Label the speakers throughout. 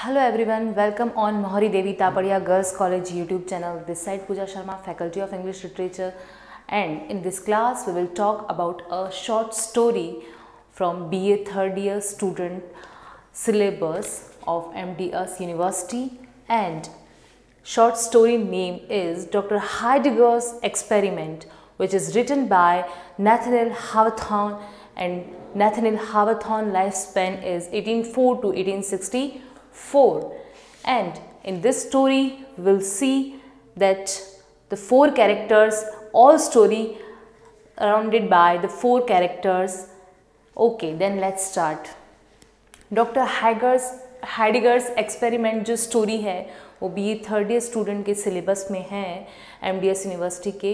Speaker 1: Hello everyone, welcome on Mohari Devi Tapadia Girls College YouTube channel. This side Pooja Sharma, Faculty of English Literature, and in this class we will talk about a short story from BA third year student syllabus of MDS University and short story name is Dr. Heidegger's Experiment which is written by Nathaniel Hawthorne and Nathaniel Hawthorne lifespan is 1804 to 1860 4 and in this story we'll see that the four characters all story surrounded by the four characters okay then let's start doctor Heidegger's Heidegger's experiment जो story है वो B third year student के syllabus में है M D S university के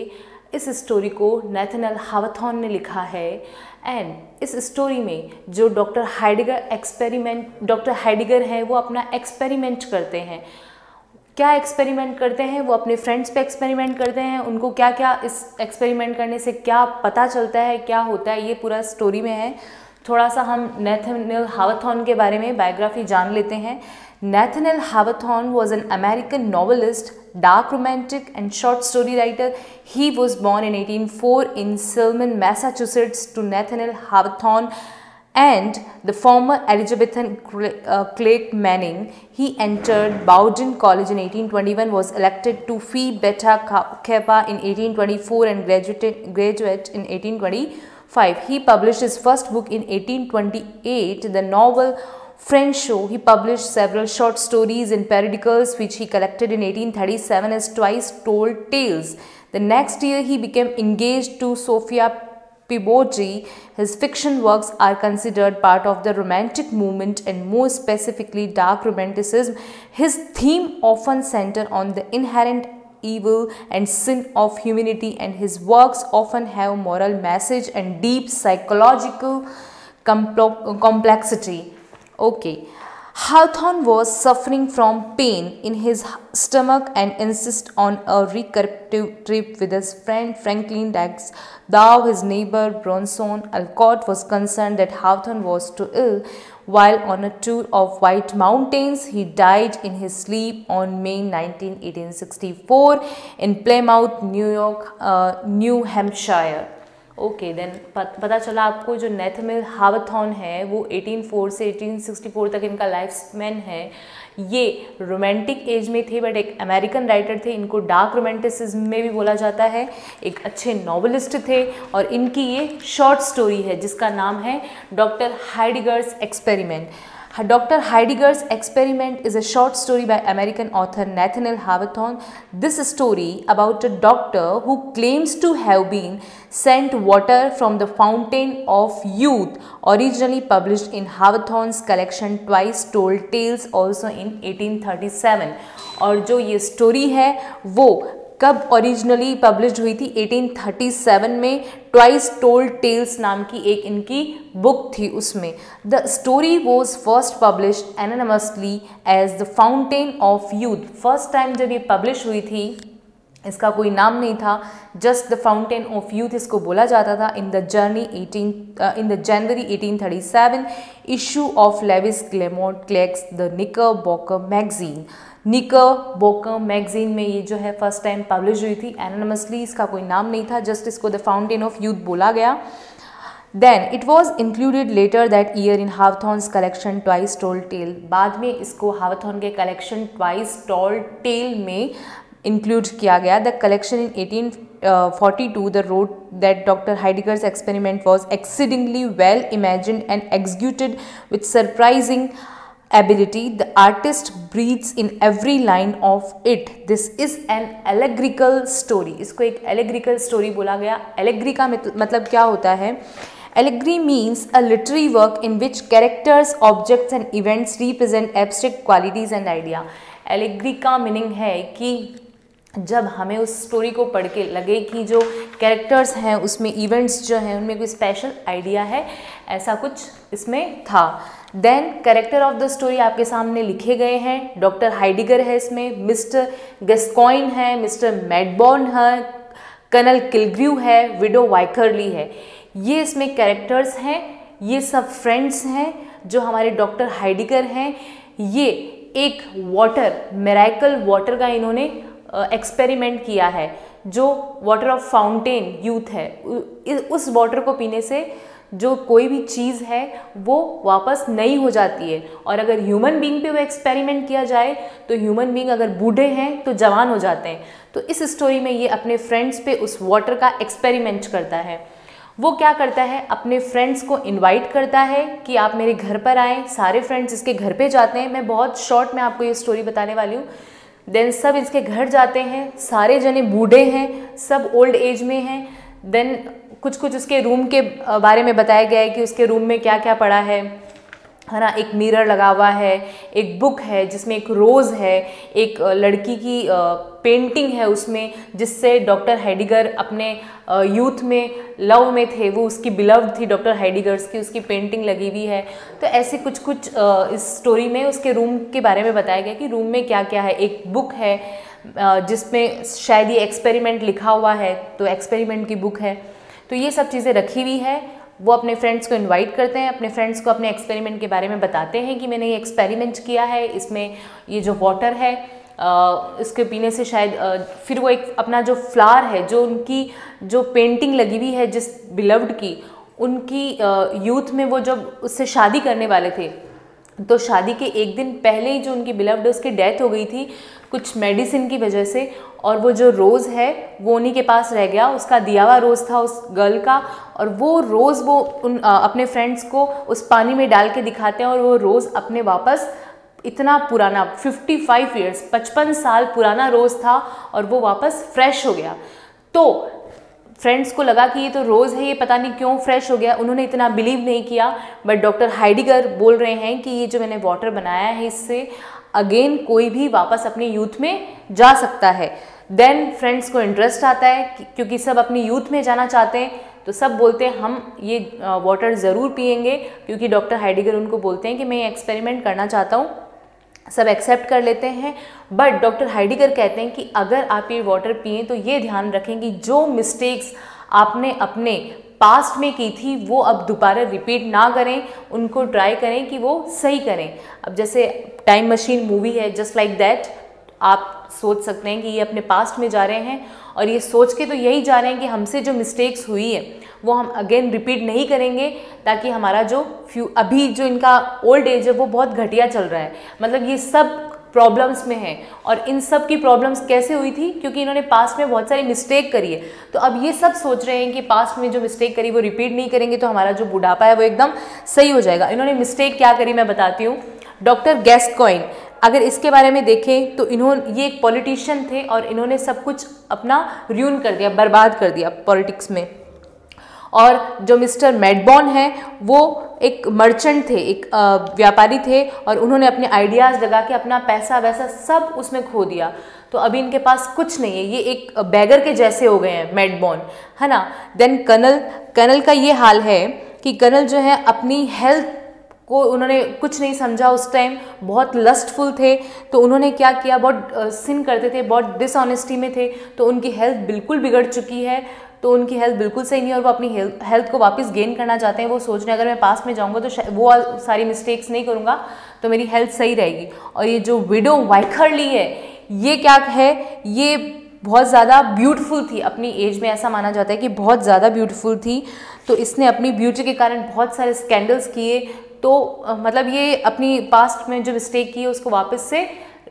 Speaker 1: इस story को national हावथॉन ने लिखा है। एंड इस स्टोरी में जो doctor Heidegger experiment doctor Heidegger हैं वो अपना एक्सपेरिमेंट करते हैं। क्या एक्सपेरिमेंट करते हैं? वो अपने फ्रेंड्स पे एक्सपेरिमेंट करते हैं। उनको क्या क्या इस एक्सपेरिमेंट करने से क्या पता चलता है क्या होता है ये पूरा स्टोरी में है। थोड़ा सा हम नेथनल हावथॉन के बारे में बायोग्राफी जान लेते हैं। Nathaniel Hawthorne was an American novelist, dark romantic and short story writer. He was born in 1804 in Selman, Massachusetts to Nathaniel Hawthorne and the former Elizabethan uh, Manning. He entered Bowdoin College in 1821, was elected to Phi Beta Kappa in 1824 and graduated, graduate in 1825. He published his first book in 1828, the novel French show, he published several short stories in periodicals which he collected in 1837 as Twice Told Tales. The next year he became engaged to Sophia Peabody. His fiction works are considered part of the Romantic movement and more specifically dark romanticism. His theme often center on the inherent evil and sin of humanity and his works often have moral message and deep psychological complexity. Okay. Hawthorne was suffering from pain in his stomach and insist on a recreative trip with his friend Franklin Dax. Though his neighbor Bronson Alcott was concerned that Hawthorne was too ill, while on a tour of White Mountains, he died in his sleep on May 19, 1864 in Plymouth, New York, uh, New Hampshire. Okay okay, then पता चला आपको जो नेथमिल हावथॉन है वो 184 से 1864 तक इनका life span है। ये रोमांटिक एज में थे बट एक अमेरिकन राइटर थे इनको डार्क रोमांटिसिज्म में भी बोला जाता है। एक अच्छे नॉवलिस्ट थे और इनकी ये शॉर्ट स्टोरी है जिसका नाम है doctor Heidegger's experiment Dr. Heidegger's Experiment is a short story by American author Nathaniel Hawthorne. This story about a doctor who claims to have been sent water from the fountain of youth originally published in Hawthorne's collection Twice Told Tales also in 1837 और जो ये story है वो कब originally publish हुई थी? 1837 में twice told tales नाम की एक इनकी बुक थी उसमें। The story was first publish anonymously as the fountain of youth first time जब ये पब्लिश हुई थी, इसका कोई नाम नहीं था। Just the fountain of youth इसको बोला जाता था। In the journey 18 in the January 1837 issue of Lewis Gaylord Clark's the Knickerbocker magazine निकर बोकर मैगजीन में ये जो है फ़र्स्ट टाइम पब्लिश हुई थी। एनोनमसली इसका कोई नाम नहीं था जस्ट इसको द फाउंटेन ऑफ़ यूथ बोला गया। Then it was included later that year in Hawthorne's collection twice told tale बाद में इसको हावथॉन के कलेक्शन ट्वाइस टोल टेल में इंक्लूड किया गया। The collection in eighteen forty two the road that doctor Heidegger's experiment was exceedingly well imagine and executed with surprising ability the artist breathes in every line of it this is an allegorical story इसको एक allegorical story बोला गया allegori का मतलब क्या होता है Allegory means a literary work in which characters, objects and events represent abstract qualities and idea. Allegory का meaning है कि जब हमें उस स्टोरी को पढ़ के लगे कि जो कैरेक्टर्स हैं, उसमें इवेंट्स जो हैं, उनमें कोई स्पेशल आइडिया है, ऐसा कुछ इसमें था। Then character of the story आपके सामने लिखे गए हैं। डॉक्टर हाइडिगर है इसमें मिस्टर गेस्कॉइन है मिस्टर मेडबॉर्न है कर्नल किलग्रू है विडो वाइकरली है। ये इसमें कैरेक्टर्स हैं, ये सब फ्रेंड्स हैं जो हमारे डॉक्टर हाइडिगर हैं। ये एक वाटर मेराइकल वाटर का इन्होंने एक्सपेरिमेंट किया है, जो वाटर ऑफ़ फाउंटेन यूथ है उस वाटर को पीने से जो कोई भी चीज़ है, वो वापस नई हो जाती है। और अगर ह्यूमन बींग पे वो एक्सपेरिमेंट किया जाए तो ह्यूमन बींग अगर बूढ़े हैं तो जवान हो जाते हैं। तो इस स्टोरी में ये अपने फ्रेंड्स पे उस वाटर का एक्सपेरिमेंट करता है। वो क्या करता है, अपने फ्रेंड्स को इनवाइट करता है कि आप मेरे घर पर आएँ, सारे फ्रेंड्स इसके घर पे जाते हैं। मैं बहुत शॉर्ट में आपको ये स्टोरी बताने वाली हूँ। देन सब इसके घर जाते हैं, सारे जने बूढ़े हैं, सब ओल्ड एज में हैं। देन कुछ कुछ उसके रूम के बारे में बताया गया है कि उसके रूम में क्या क्या पड़ा है। है ना, एक मिरर लगा हुआ है, एक बुक है, जिसमें एक रोज़ है, एक लड़की की पेंटिंग है उसमें, जिससे डॉक्टर हैडिगर अपने यूथ में लव में थे, वो उसकी बिलव्ड थी डॉक्टर हैडिगर्स की, उसकी पेंटिंग लगी हुई है। तो ऐसे कुछ कुछ इस स्टोरी में उसके रूम के बारे में बताया गया कि रूम में क्या क्या है। एक बुक है जिसमें शायद ये एक्सपेरिमेंट लिखा हुआ है तो एक्सपेरिमेंट की बुक है। तो ये सब चीज़ें रखी हुई है। वो अपने फ्रेंड्स को इनवाइट करते हैं, अपने फ्रेंड्स को अपने एक्सपेरिमेंट के बारे में बताते हैं कि मैंने ये एक्सपेरिमेंट किया है, इसमें ये जो वाटर है इसके पीने से शायद फिर वो एक अपना जो फ्लावर है, जो उनकी, जो पेंटिंग लगी हुई है जिस बिलव्ड की, उनकी यूथ में वो जब उससे शादी करने वाले थे तो शादी के एक दिन पहले ही जो उनकी बिलव्ड उसकी डेथ हो गई थी कुछ मेडिसिन की वजह से और वो जो रोज़ है वो उन्हीं के पास रह गया उसका दिया हुआ रोज़ था उस गर्ल का और वो रोज़ वो उन आ, अपने फ्रेंड्स को उस पानी में डाल के दिखाते हैं और वो रोज़ अपने वापस इतना पुराना 55 फाइव ईयर्स पचपन साल पुराना रोज़ था और वो वापस फ्रेश हो गया। तो फ्रेंड्स को लगा कि ये तो रोज़ है ये पता नहीं क्यों फ्रेश हो गया उन्होंने इतना बिलीव नहीं किया बट डॉक्टर हाइडिगर बोल रहे हैं कि ये जो मैंने वाटर बनाया है इससे अगेन कोई भी वापस अपनी यूथ में जा सकता है। देन फ्रेंड्स को इंटरेस्ट आता है क्योंकि सब अपनी यूथ में जाना चाहते हैं तो सब बोलते हैं, हम ये वाटर ज़रूर पियेंगे। क्योंकि डॉक्टर हाइडिगर उनको बोलते हैं कि, मैं ये एक्सपेरिमेंट करना चाहता हूँ। सब एक्सेप्ट कर लेते हैं। बट डॉक्टर हाइडिगर कहते हैं कि, अगर आप ये वाटर पिए तो ये ध्यान रखें कि जो मिस्टेक्स आपने अपने पास्ट में की थी, वो अब दोबारा रिपीट ना करें। उनको ट्राई करें कि वो सही करें। अब जैसे टाइम मशीन मूवी है जस्ट लाइक दैट आप सोच सकते हैं कि ये अपने पास्ट में जा रहे हैं और ये सोच के तो यही जा रहे हैं कि हमसे जो मिस्टेक्स हुई है, वो हम अगेन रिपीट नहीं करेंगे ताकि हमारा जो फ्यू अभी जो इनका ओल्ड एज है, वो बहुत घटिया चल रहा है। मतलब ये सब प्रॉब्लम्स में है और इन सब की प्रॉब्लम्स कैसे हुई थी? क्योंकि इन्होंने पास्ट में बहुत सारी मिस्टेक करी है। तो अब ये सब सोच रहे हैं कि पास्ट में जो मिस्टेक करी, वो रिपीट नहीं करेंगे तो हमारा जो बुढ़ापा है, वो एकदम सही हो जाएगा। इन्होंने मिस्टेक क्या करी मैं बताती हूँ। डॉक्टर गैस्कॉइन, अगर इसके बारे में देखें तो इन्होंने ये एक पॉलिटिशियन थे और इन्होंने सब कुछ अपना र्यून कर दिया, बर्बाद कर दिया पॉलिटिक्स में। और जो मिस्टर मेडबॉन हैं, वो एक मर्चेंट थे, एक व्यापारी थे और उन्होंने अपने आइडियाज़ लगा के अपना पैसा वैसा सब उसमें खो दिया। तो अभी इनके पास कुछ नहीं है, ये एक बैगर के जैसे हो गए हैं मेडबॉन है ना? देन कनल कनल का ये हाल है कि कनल जो है, अपनी हेल्थ को उन्होंने कुछ नहीं समझा उस टाइम बहुत लस्टफुल थे। तो उन्होंने क्या किया, बहुत सिन करते थे, बहुत डिसऑनेस्टी में थे। तो उनकी हेल्थ बिल्कुल बिगड़ चुकी है। तो उनकी हेल्थ बिल्कुल सही नहीं है और वो अपनी हेल्थ को वापस गेन करना चाहते हैं। वो सोच रहे हैं, अगर मैं पास में जाऊँगा तो वो सारी मिस्टेक्स नहीं करूँगा तो मेरी हेल्थ सही रहेगी। और ये जो विडो वाइखरली है, ये क्या है? ये बहुत ज़्यादा ब्यूटीफुल थी। अपनी एज में ऐसा माना जाता है कि बहुत ज़्यादा ब्यूटीफुल थी। तो इसने अपनी ब्यूटी के कारण बहुत सारे स्कैंडल्स किए। तो मतलब ये अपनी पास्ट में जो मिस्टेक की है, उसको वापस से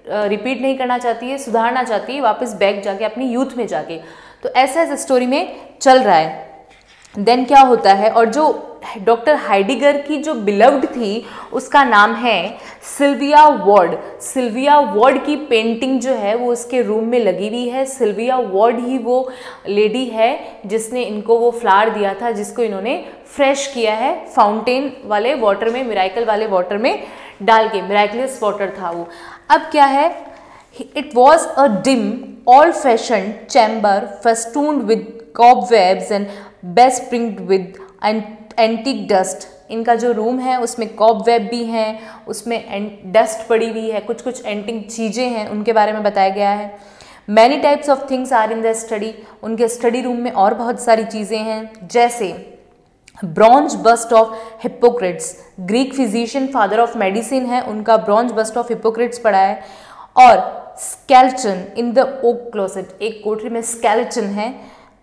Speaker 1: रिपीट नहीं करना चाहती है, सुधारना चाहती है, वापस बैक जाके, अपनी यूथ में जाके। तो ऐसा ऐसा स्टोरी में चल रहा है। देन क्या होता है? और जो डॉक्टर हाइडिगर की जो बिलव्ड थी, उसका नाम है सिल्विया वॉर्ड सिल्विया वॉर्ड की पेंटिंग जो है, वो उसके रूम में लगी हुई है। सिल्विया वॉर्ड ही वो लेडी है जिसने इनको वो फ्लावर दिया था, जिसको इन्होंने फ्रेश किया है फाउंटेन वाले वाटर में, मिराइकल वाले वाटर में डाल के मिराइकलस वाटर था वो। अब क्या है? It was a dim old fashioned chamber festooned with cobwebs and best springed with antique dust इनका जो रूम है, उसमें कॉब वेब भी हैं, उसमें डस्ट पड़ी हुई है कुछ कुछ एंटिंग चीज़ें हैं, उनके बारे में बताया गया है। Many types of things are in the study उनके स्टडी रूम में और बहुत सारी चीज़ें हैं, जैसे bronze bust of Hippocrates. Greek physician father of medicine है, उनका ब्रॉन्ज बस्ट ऑफ़ हिपोक्रेट्स पढ़ा है। और skeleton in the oak closet, एक कोठरी में स्केल्टन है,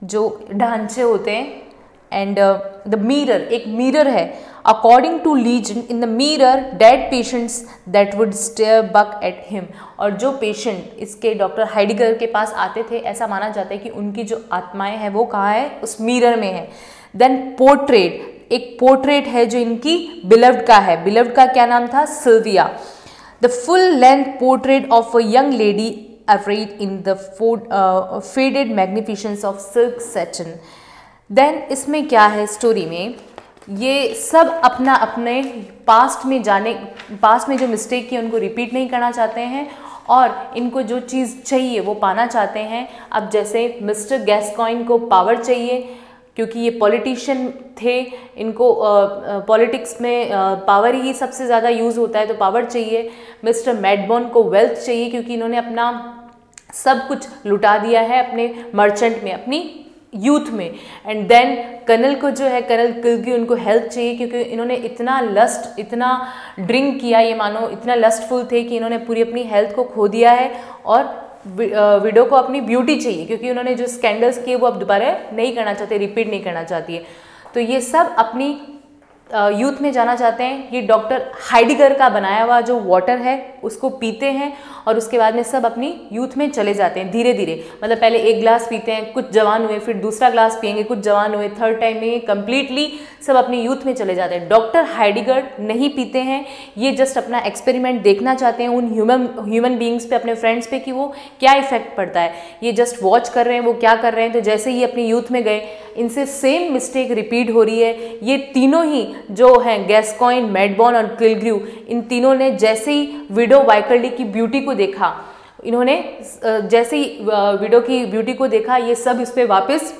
Speaker 1: जो ढांचे होते हैं। एंड द मिरर एक मिरर है। According to legend in the mirror dead patients that would stare back at him और जो पेशेंट इसके डॉक्टर हाइडिगर के पास आते थे, ऐसा माना जाता है कि उनकी जो आत्माएँ हैं, वो कहाँ है? उस मिरर में है। देन पोर्ट्रेट एक पोर्ट्रेट है जो इनकी बिलव्ड का है। बिलव्ड का क्या नाम था? Sylvia the full length portrait of a young lady arrayed in the uh, faded magnificence of silk satin. Then इसमें क्या है स्टोरी में? ये सब अपना अपने पास्ट में जाने पास्ट में जो मिस्टेक की उनको रिपीट नहीं करना चाहते हैं और इनको जो चीज़ चाहिए वो पाना चाहते हैं। अब जैसे मिस्टर गैसकॉइन को पावर चाहिए क्योंकि ये पॉलिटिशियन थे, इनको पॉलिटिक्स में पावर ही सबसे ज़्यादा यूज़ होता है तो पावर चाहिए। मिस्टर मैडबॉन को वेल्थ चाहिए क्योंकि इन्होंने अपना सब कुछ लुटा दिया है अपने मर्चेंट में, अपनी यूथ में। एंड देन कर्नल को जो है, कर्नल किलगी, उनको हेल्प चाहिए क्योंकि इन्होंने इतना लस्ट, इतना ड्रिंक किया, ये मानो इतना लस्टफुल थे कि इन्होंने पूरी अपनी हेल्थ को खो दिया है। और विडो को अपनी ब्यूटी चाहिए, क्योंकि उन्होंने जो स्कैंडल्स किए वो अब दोबारा नहीं करना चाहते रिपीट नहीं करना चाहती है। तो ये सब अपनी यूथ में जाना चाहते हैं, ये डॉक्टर हाइडिगर का बनाया हुआ जो वाटर है, उसको पीते हैं और उसके बाद में सब अपनी यूथ में चले जाते हैं धीरे धीरे मतलब पहले एक ग्लास पीते हैं, कुछ जवान हुए, फिर दूसरा ग्लास पियेंगे, कुछ जवान हुए थर्ड टाइम में कंप्लीटली सब अपनी यूथ में चले जाते हैं। डॉक्टर हाइडिगर नहीं पीते हैं, ये जस्ट अपना एक्सपेरिमेंट देखना चाहते हैं उन ह्यूमन ह्यूमन बींग्स पे, अपने फ्रेंड्स पे कि वो क्या इफ़ेक्ट पड़ता है। ये जस्ट वॉच कर रहे हैं, वो क्या कर रहे हैं तो जैसे ही अपनी यूथ में गए, इनसे सेम मिस्टेक रिपीट हो रही है। ये तीनों ही जो हैं गैसकॉइन मेडबॉन और किलग्रू इन तीनों ने जैसे ही विडो वाइकर्ली की ब्यूटी को देखा, इन्होंने जैसे ही विडो की ब्यूटी को देखा, ये सब इस पर वापस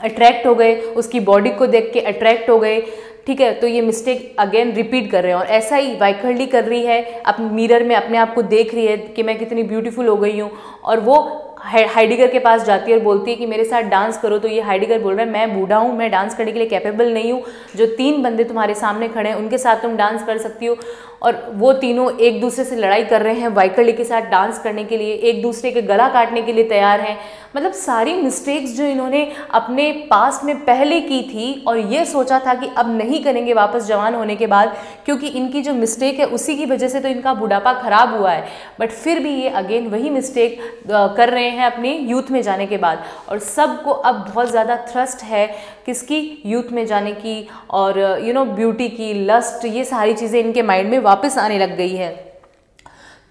Speaker 1: अट्रैक्ट हो गए, उसकी बॉडी को देख के अट्रैक्ट हो गए। ठीक है तो ये मिस्टेक अगेन रिपीट कर रहे हैं और ऐसा ही वाइकर्ली कर रही है अपने मिरर में अपने आप को देख रही है कि मैं कितनी ब्यूटीफुल हो गई हूँ और वो हाइडिगर के पास जाती है और बोलती है कि मेरे साथ डांस करो तो ये हाइडिगर बोल रहा है, मैं बूढ़ा हूँ, मैं डांस करने के लिए कैपेबल नहीं हूँ। जो तीन बंदे तुम्हारे सामने खड़े हैं, उनके साथ तुम डांस कर सकती हो। और वो तीनों एक दूसरे से लड़ाई कर रहे हैं वाइकली के साथ डांस करने के लिए, एक दूसरे के गला काटने के लिए तैयार हैं। मतलब सारी मिस्टेक्स जो इन्होंने अपने पास में पहले की थी, और ये सोचा था कि अब नहीं करेंगे वापस जवान होने के बाद, क्योंकि इनकी जो मिस्टेक है, उसी की वजह से तो इनका बुढ़ापा ख़राब हुआ है। बट फिर भी ये अगेन वही मिस्टेक कर रहे हैं। अपने यूथ में जाने के बाद। और सबको अब बहुत ज़्यादा थ्रस्ट है किसकी? यूथ में जाने की और यू नो ब्यूटी की लस्ट ये सारी चीज़ें इनके माइंड में वापस आने लग गई है।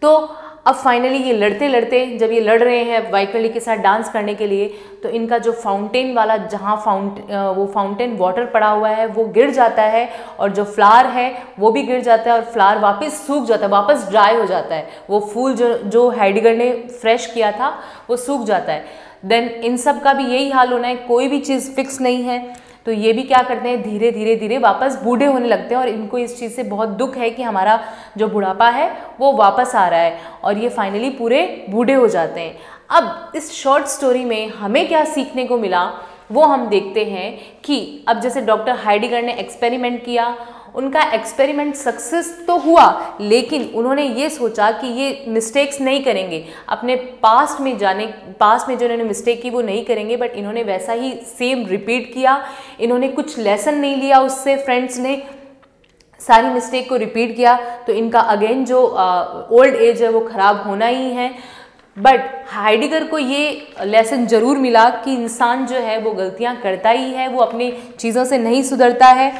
Speaker 1: तो अब फाइनली ये लड़ते लड़ते जब ये लड़ रहे हैं वाइकली के साथ डांस करने के लिए तो इनका जो फाउंटेन वाला जहाँ फाउंट वो फाउंटेन वाटर पड़ा हुआ है, वो गिर जाता है और जो फ्लावर है, वो भी गिर जाता है और फ्लावर वापस सूख जाता है, वापस ड्राई हो जाता है। वो फूल जो जो हाइडिगर ने फ्रेश किया था, वो सूख जाता है। देन इन सब का भी यही हाल होना है, कोई भी चीज़ फिक्स नहीं है। तो ये भी क्या करते हैं, धीरे धीरे धीरे वापस बूढ़े होने लगते हैं और इनको इस चीज़ से बहुत दुख है कि हमारा जो बुढ़ापा है वो वापस आ रहा है और ये फाइनली पूरे बूढ़े हो जाते हैं। अब इस शॉर्ट स्टोरी में हमें क्या सीखने को मिला, वो हम देखते हैं कि अब जैसे डॉक्टर हाइडीगर ने एक्सपेरिमेंट किया उनका एक्सपेरिमेंट सक्सेस तो हुआ, लेकिन उन्होंने ये सोचा कि ये मिस्टेक्स नहीं करेंगे। अपने पास्ट में जाने पास्ट में जो इन्होंने मिस्टेक की वो नहीं करेंगे बट इन्होंने वैसा ही सेम रिपीट किया। इन्होंने कुछ लेसन नहीं लिया उससे फ्रेंड्स ने। सारी मिस्टेक को रिपीट किया तो इनका अगेन जो ओल्ड एज है वो ख़राब होना ही है। बट हाइडिगर को ये लेसन ज़रूर मिला कि इंसान जो है वो गलतियाँ करता ही है, वो अपनी चीज़ों से नहीं सुधरता है।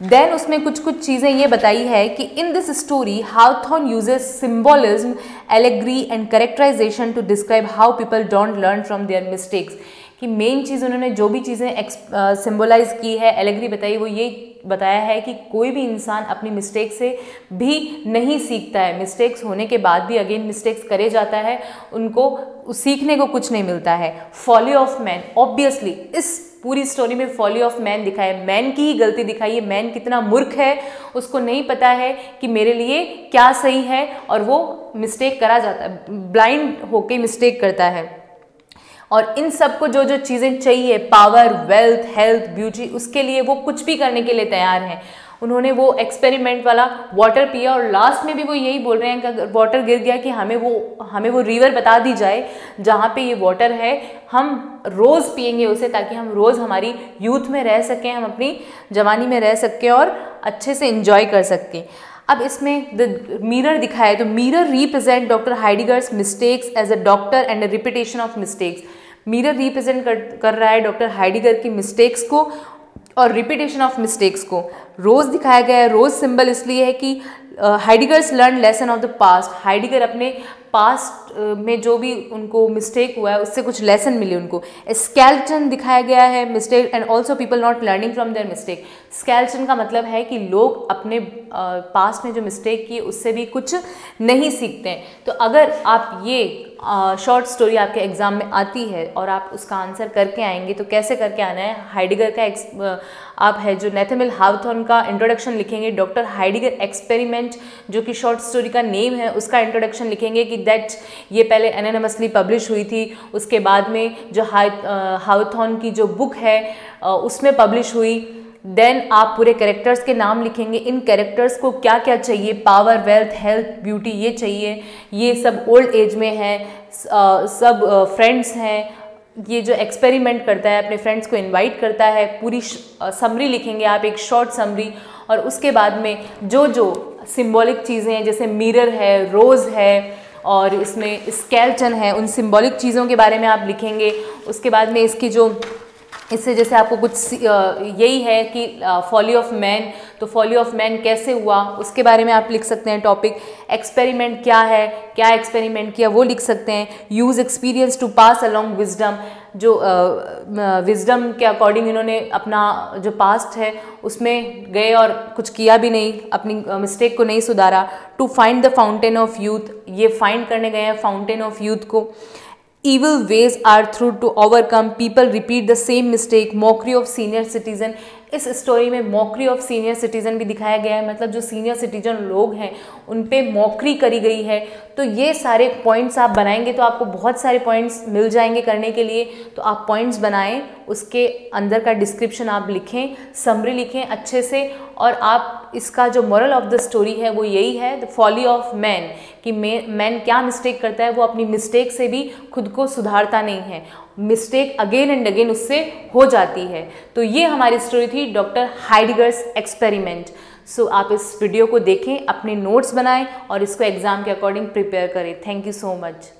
Speaker 1: देन उसमें कुछ कुछ चीज़ें ये बताई है कि in this story Hawthorne uses symbolism allegory and characterization to describe how people don't learn from their mistakes कि मेन चीज़ उन्होंने जो भी चीज़ें सिम्बोलाइज की है एलेग्री बताई, वो ये बताया है कि कोई भी इंसान अपनी मिस्टेक से भी नहीं सीखता है। मिस्टेक्स होने के बाद भी अगेन मिस्टेक्स करे जाता है, उनको, सीखने को कुछ नहीं मिलता है। फॉली ऑफ़ मैन ऑब्वियसली इस पूरी स्टोरी में फॉली ऑफ़ मैन दिखाया है। मैन की ही गलती दिखाई है। मैन कितना मूर्ख है, उसको नहीं पता है कि मेरे लिए क्या सही है और वो मिस्टेक करा जाता है। ब्लाइंड होके मिस्टेक करता है। और इन सबको जो जो चीज़ें चाहिए पावर वेल्थ हेल्थ ब्यूटी उसके लिए वो कुछ भी करने के लिए तैयार हैं। उन्होंने वो एक्सपेरिमेंट वाला वाटर पिया और लास्ट में भी वो यही बोल रहे हैं कि अगर वाटर गिर गया कि हमें वो हमें वो रिवर बता दी जाए जहाँ पे ये वाटर है हम रोज़ पियेंगे उसे ताकि हम रोज़ हमारी यूथ में रह सकें हम अपनी जवानी में रह सकें और अच्छे से इंजॉय कर सकें। अब इसमें द मिरर दिखाया तो mirror represent doctor Heidegger's mistakes as a doctor and a repetition of mistakes mirror represent कर, कर रहा है डॉक्टर हाइडिगर की मिस्टेक्स को और रिपीटेशन ऑफ़ मिस्टेक्स को। रोज़ दिखाया गया है, रोज़ सिंबल इसलिए है कि Heidegger's learn lesson of the past Heidegger अपने पास्ट में जो भी उनको मिस्टेक हुआ है, उससे कुछ लेसन मिले उनको। स्केल्टन दिखाया गया है mistake and also people not learning from their mistake skeleton का मतलब है कि लोग अपने पास्ट में जो मिस्टेक किए, उससे भी कुछ नहीं सीखते हैं। तो अगर आप ये शॉर्ट स्टोरी आपके एग्ज़ाम में आती है और आप उसका आंसर करके आएँगे तो कैसे करके आना है? हाइडिगर का एक्स आप है जो नेथमिल हाउथॉन का इंट्रोडक्शन लिखेंगे डॉक्टर हाइडिगर एक्सपेरिमेंट जो कि शॉर्ट स्टोरी का नेम है, उसका इंट्रोडक्शन लिखेंगे कि दैट ये पहले एनोनमसली पब्लिश हुई थी, उसके बाद में जो हाउथॉन की जो बुक है उसमें पब्लिश हुई। देन आप पूरे कैरेक्टर्स के नाम लिखेंगे। इन कैरेक्टर्स को क्या क्या चाहिए? पावर वेल्थ हेल्थ ब्यूटी ये चाहिए। ये सब ओल्ड एज में है सब फ्रेंड्स हैं। ये जो एक्सपेरिमेंट करता है, अपने फ्रेंड्स को इनवाइट करता है, पूरी समरी लिखेंगे आप, एक शॉर्ट समरी और उसके बाद में जो जो सिंबॉलिक चीज़ें हैं, जैसे मिरर है रोज़ है, और इसमें स्केल्टन है, उन सिंबॉलिक चीज़ों के बारे में आप लिखेंगे। उसके बाद में इसकी जो इससे जैसे आपको कुछ यही है कि फॉली ऑफ़ मैन तो फॉली ऑफ़ मैन कैसे हुआ? उसके बारे में आप लिख सकते हैं टॉपिक एक्सपेरिमेंट क्या है? क्या एक्सपेरिमेंट किया? वो लिख सकते हैं. Use experience to pass along wisdom जो विजडम के अकॉर्डिंग इन्होंने अपना जो पास्ट है, उसमें गए और कुछ किया भी नहीं. अपनी मिस्टेक को नहीं सुधारा. To find the fountain of youth ये फाइंड करने गए हैं फाउंटेन ऑफ़ यूथ को. Evil ways are through to overcome. People repeat the same mistake. Mockery of senior citizen इस स्टोरी में मॉकरी ऑफ़ सीनियर सिटीज़न भी दिखाया गया है। मतलब जो सीनियर सिटीजन लोग हैं, उन पर मॉकरी करी गई है। तो ये सारे पॉइंट्स आप बनाएँगे तो आपको बहुत सारे पॉइंट्स मिल जाएँगे करने के लिए। तो आप पॉइंट्स बनाएँ, उसके अंदर का डिस्क्रिप्शन आप लिखें समरी लिखें अच्छे से। और आप इसका जो मॉरल ऑफ़ द स्टोरी है, वो यही है द फॉली ऑफ़ मैन कि मैन क्या मिस्टेक करता है, वो अपनी मिस्टेक से भी खुद को सुधारता नहीं है। मिस्टेक अगेन एंड अगेन उससे हो जाती है। तो ये हमारी स्टोरी थी डॉक्टर हाइडगर्स एक्सपेरिमेंट। सो आप इस वीडियो को देखें, अपने नोट्स बनाएँ और इसको एग्ज़ाम के अकॉर्डिंग प्रिपेयर करें। Thank you so much.